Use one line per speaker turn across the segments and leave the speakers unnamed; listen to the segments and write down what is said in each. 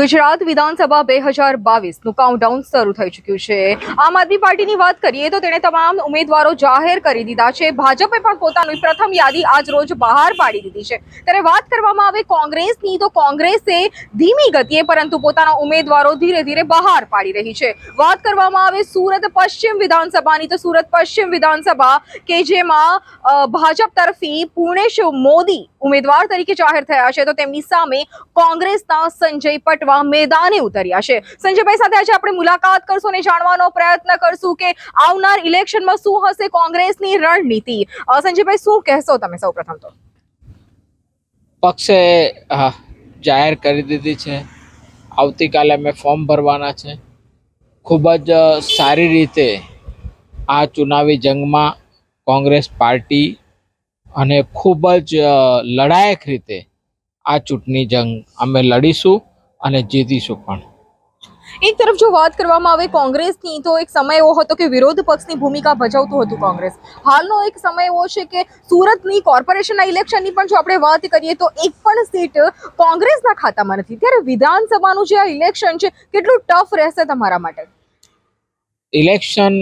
ગુજરાત વિધાનસભા બે હજાર બાવીસનું કાઉન્ટડાઉન શરૂ થઈ ચૂક્યું છે. આમ આદમી પાર્ટીની વાત કરીએ તો તેણે તમામ ઉમેદવારો જાહેર કરી દીધા છે. ભાજપે પણ પોતાની પ્રથમ યાદી આજ રોજ બહાર પાડી દીધી છે. ત્યારે વાત કરવામાં આવે કોંગ્રેસની તો કોંગ્રેસે ધીમી ગતિએ પરંતુ પોતાના ઉમેદવારો ધીરે ધીરે બહાર પાડી રહી છે. વાત કરવામાં આવે સુરત પશ્ચિમ વિધાનસભાની તો સુરત પશ્ચિમ વિધાનસભા કે જેમાં ભાજપ તરફી પૂર્ણેશ મોદી ઉમેદવાર તરીકે જાહેર થયા છે. તો તેમની સામે કોંગ્રેસના સંજય પટવા મેદાને ઉતર્યા છે. સંજયભાઈ સાથે આજે આપણે મુલાકાત કરશું અને જાણવાનો પ્રયત્ન કરશું કે આવનાર ઇલેક્શનમાં શું હશે કોંગ્રેસની રણનીતિ. સંજયભાઈ, શું કહેશો તમે સૌપ્રથમ તો?
પક્ષે જાહેર કરી દીધી છે. આવતીકાલે અમે ફોર્મ ભરવાના છે. ખૂબ જ સારી રીતે આ ચુનાવી જંગમાં કોંગ્રેસ પાર્ટી અને ખૂબ જ લડાયક રીતે આ ચૂંટણી જંગ અમે લડીશું અને જીતીશું પણ.
એક તરફ જો વાત કરવામાં આવે કોંગ્રેસની તો એક સમય એવો હતો કે વિરોધ પક્ષની ભૂમિકા ભજવતું હતું કોંગ્રેસ. હાલનો એક સમય એવો છે કે સુરતની કોર્પોરેશનના ઇલેક્શનની પણ જો આપણે વાત કરીએ તો એક પણ સીટ કોંગ્રેસના ખાતામાં નથી. ત્યારે વિધાનસભાનું જે આ ઇલેક્શન છે કેટલું ટફ રહેશે તમારા માટે?
ઇલેક્શન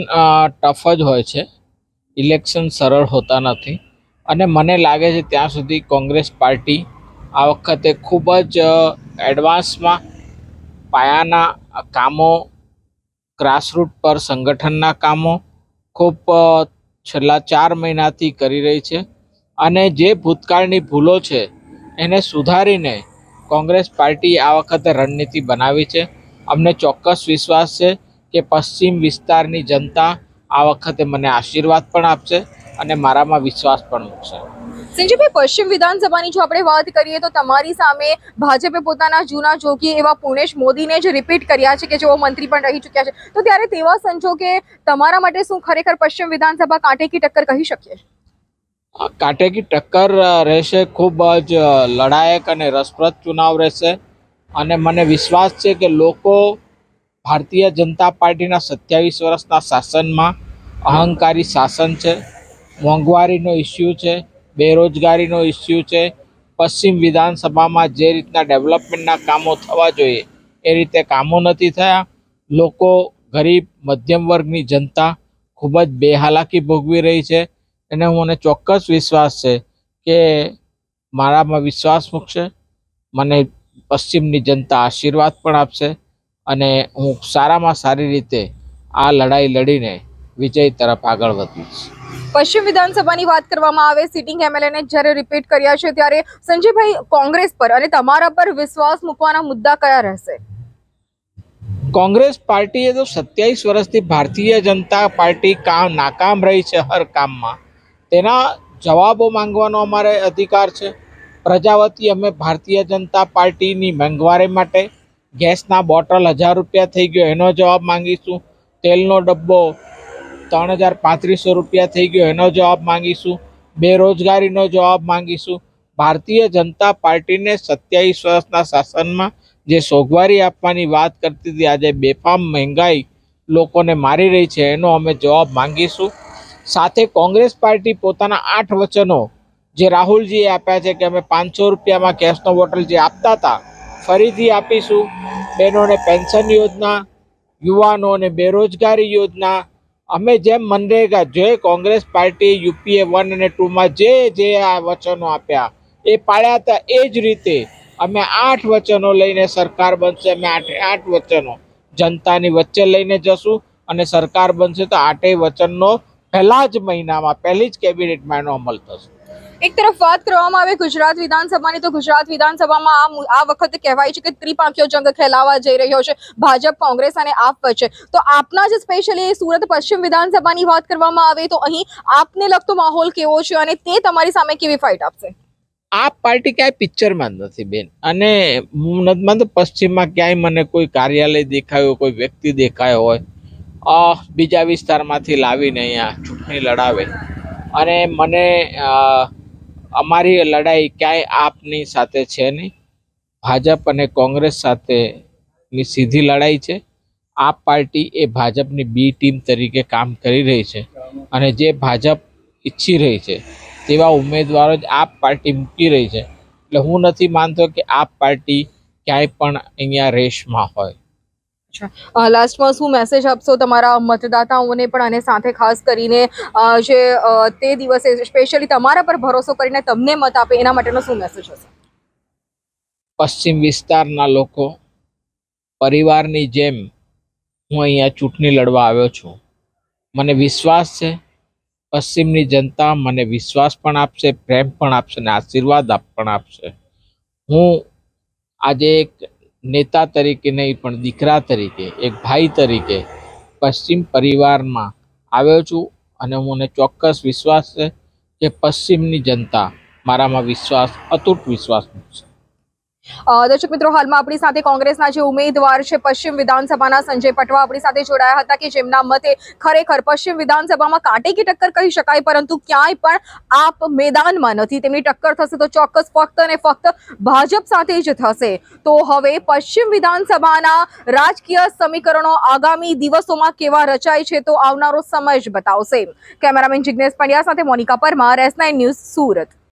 ટફ જ હોય છે. ઇલેક્શન સરળ હોતા નથી. અને મને લાગે છે ત્યાં સુધી કોંગ્રેસ પાર્ટી આ વખતે ખૂબ જ એડવાન્સમાં પાયાના કામો ગ્રાસરૂટ પર સંગઠનના કામો ખૂબ છેલ્લા ચાર મહિનાથી કરી રહી છે. અને જે ભૂતકાળની ભૂલો છે, એને સુધારીને કોંગ્રેસ પાર્ટી આ વખતે રણનીતિ બનાવી છે. અમને ચોક્કસ વિશ્વાસ છે કે પશ્ચિમ વિસ્તારની જનતા આ વખતે મને આશીર્વાદ પણ આપશે અને મારામાં વિશ્વાસ પણ મૂકશે.
સંજયભાઈ પશ્ચિમ વિધાનસભાની જો આપણે વાત કરીએ તો તમારી સામે ભાજપે પોતાના જૂના જોગી એવા પુણેશ મોદીને જ રિપીટ કર્યા છે કે જેઓ મંત્રી પણ રહી ચૂક્યા છે. તો ત્યારે તેવા સંજોગે તમારા માટે શું ખરેખર પશ્ચિમ વિધાનસભા કાંટેકી ટક્કર કહી શકીએ?
કાંટે કી ટક્કર રહેશે, ખૂબ જ લડાયક અને રસપ્રદ ચુનાવ રહેશે. અને મને વિશ્વાસ છે કે લોકો ભારતીય જનતા પાર્ટીના સત્યાવીસ વર્ષના શાસનમાં અહંકારી શાસન છે, મોંઘવારીનો ઇસ્યુ છે બેરોજગારીનો ઇસ્યુ છે. પશ્ચિમ વિધાનસભામાં જે રીતના ડેવલપમેન્ટના કામો થવા જોઈએ, એ રીતે કામો નથી થયા. લોકો ગરીબ, મધ્યમ વર્ગની જનતા ખૂબ જ બેહાલાકી ભોગવી રહી છે. એને મને ચોક્કસ વિશ્વાસ છે કે મારામાં વિશ્વાસ મૂકશે, મને પશ્ચિમની જનતા આશીર્વાદ પણ આપશે અને હું સારામાં સારી રીતે આ લડાઈ લડીને વિજય તરફ આગળ વધીશ.
પશ્ચિમ વિધાનસભાની વાત કરવામાં આવે, સિટિંગ એમએલએને જ્યારે રિપીટ કર્યા છે ત્યારે સંજયભાઈ કોંગ્રેસ પર અને તમારા પર વિશ્વાસ મૂકવાના મુદ્દા કયા રહેશે?
કોંગ્રેસ પાર્ટીએ તો સત્યાવીસ વર્ષથી ભારતીય જનતા પાર્ટી કામ નાકામ રહી છે હર કામમાં. તેના જવાબો માંગવાનો અમારે અધિકાર છે. પ્રજા વતી અમે ભારતીય જનતા પાર્ટીની મોંઘવારી માટે ગેસના બોટલ હજાર રૂપિયા થઈ ગયો, એનો જવાબ માંગીશું. તેલનો ડબ્બો ત્રણ હજાર પાંત્રીસો રૂપિયા થઈ ગયો. એનો જવાબ માંગીશું. બેરોજગારીનો જવાબ માંગીશું. ભારતીય જનતા પાર્ટીને સત્યાવીસ વર્ષના શાસનમાં જે સોગવારી આપવાની વાત કરતી હતી, આજે બેફામ મહેંગાઈ લોકોને મારી રહી છે, એનો અમે જવાબ માંગીશું. સાથે કોંગ્રેસ પાર્ટી પોતાના આઠ વચનો જે રાહુલજીએ આપ્યા છે કે અમે પાંચસો રૂપિયામાં કેશનો બોટલ જે આપતા હતા, ફરીથી આપીશું. બહેનોને પેન્શન યોજના, યુવાનોને બેરોજગારી યોજના અમે જેમ મનરેગા, જે કોંગ્રેસ પાર્ટી યુપીએ વન અને ટુમાં જે જે આ વચનો આપ્યા, એ પાળ્યા હતા એ જ રીતે અમે આઠ વચનો લઈને સરકાર બનશે, અમે આઠે, આઠ વચનો જનતાની વચ્ચે લઈને જશું અને સરકાર બનશે તો આઠેય વચનનો પહેલા જ મહિનામાં, પહેલી જ કેબિનેટમાં એનો અમલ થશે.
એક તરફ વાત કરવામાં આવે ગુજરાત વિધાનસભાની, તો ગુજરાત વિધાનસભામાં આ વખતે કહેવાય છે કે ત્રિપાંખીયો જંગ ખેલાવા જઈ રહ્યો છે. ભાજપ, કોંગ્રેસ અને આપ વચ્ચે. તો આપના જ સ્પેશિયલી સુરત પશ્ચિમ વિધાનસભાની વાત કરવામાં આવે, તો અહીં આપને લગતો માહોલ કેવો છે અને તે તમારી સામે કેવી ફાઇટ આપશે?
આપ પાર્ટી ક્યાંય પિક્ચરમાં નથી, બેન. અને હું નથી પશ્ચિમમાં ક્યાંય મને કોઈ કાર્યાલય દેખાયો, કોઈ વ્યક્તિ દેખાયો હોય બીજા વિસ્તારમાંથી લાવીને અહીંયા ચૂંટણી લડાવે. અને મને અમારી લડાઈ ક્યાંય આપની સાથે છે નહીં. ભાજપ અને કોંગ્રેસ સાથેની સીધી લડાઈ છે. આપ પાર્ટી એ ભાજપની બી ટીમ તરીકે કામ કરી રહી છે અને જે ભાજપ ઈચ્છી રહી છે તેવા ઉમેદવારો જ આપ પાર્ટી મૂકી રહી છે. એટલે હું નથી માનતો કે આપ પાર્ટી ક્યાંય પણ અહીંયા રેસમાં હોય.
લાસ્ટમાં શું મેસેજ આપશો તમારા મતદાતાઓને પણ અને સાથે ખાસ કરીને જે તે દિવસે સ્પેશિયલી તમારા પર ભરોસો કરીને તમને મત આપે એના માટેનો શું મેસેજ હશે?
પશ્ચિમ વિસ્તારના લોકો પરિવારની જેમ હું અહીંયા ચૂંટણી લડવા આવ્યો છું. મને વિશ્વાસ છે, પશ્ચિમની જનતા મને વિશ્વાસ પણ આપશે, પ્રેમ પણ આપશે અને આશીર્વાદ પણ આપશે. હું આજે એક નેતા તરીકે નહીં, પણ દીકરા તરીકે, એક ભાઈ તરીકે પશ્ચિમ પરિવારમાં આવ્યો છું અને મને ચોક્કસ વિશ્વાસ છે કે પશ્ચિમની જનતા મારામાં વિશ્વાસ, અતૂટ વિશ્વાસ મૂકશે
દર્શક મિત્રો, હાલમાં આપણી સાથે કોંગ્રેસના જે ઉમેદવાર છે, પશ્ચિમ વિધાનસભાના સંજય પટવા આપણી સાથે જોડાયા હતા કે જેમના મતે ખરેખર પશ્ચિમ વિધાનસભામાં કાંટે કી ટક્કર કહી શકાય, પરંતુ ક્યાંય પણ આપ મેદાનમાં નથી. તેમની ટક્કર થશે તો ચોક્કસ ફક્ત અને ફક્ત ભાજપ સાથે જ થશે. તો હવે પશ્ચિમ વિધાનસભાના રાજકીય સમીકરણો આગામી દિવસોમાં કેવા રચાય છે તો આવનારો સમય જ બતાવશે. કેમેરામેન જિજ્ઞેશ પંડ્યા સાથે મોનિકા પરમાર એસ ન્યૂઝ સુરત.